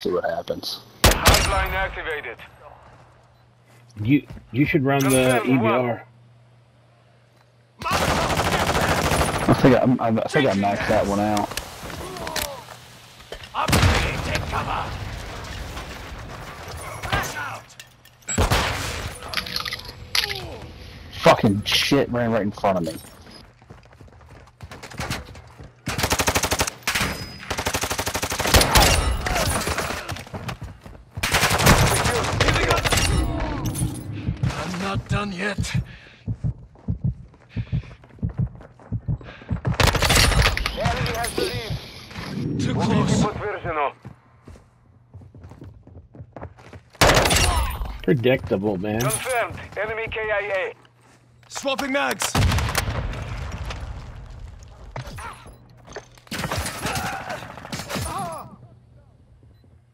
See what happens. Hardline activated. You you should run the Confirm, EBR. I think I, I, I think I maxed that one out. Take cover! Flash out! Fucking shit ran right in front of me. Not done yet. Enemy has the lead. Too close. Predictable, man. Confirmed. Enemy KIA. Swapping mags.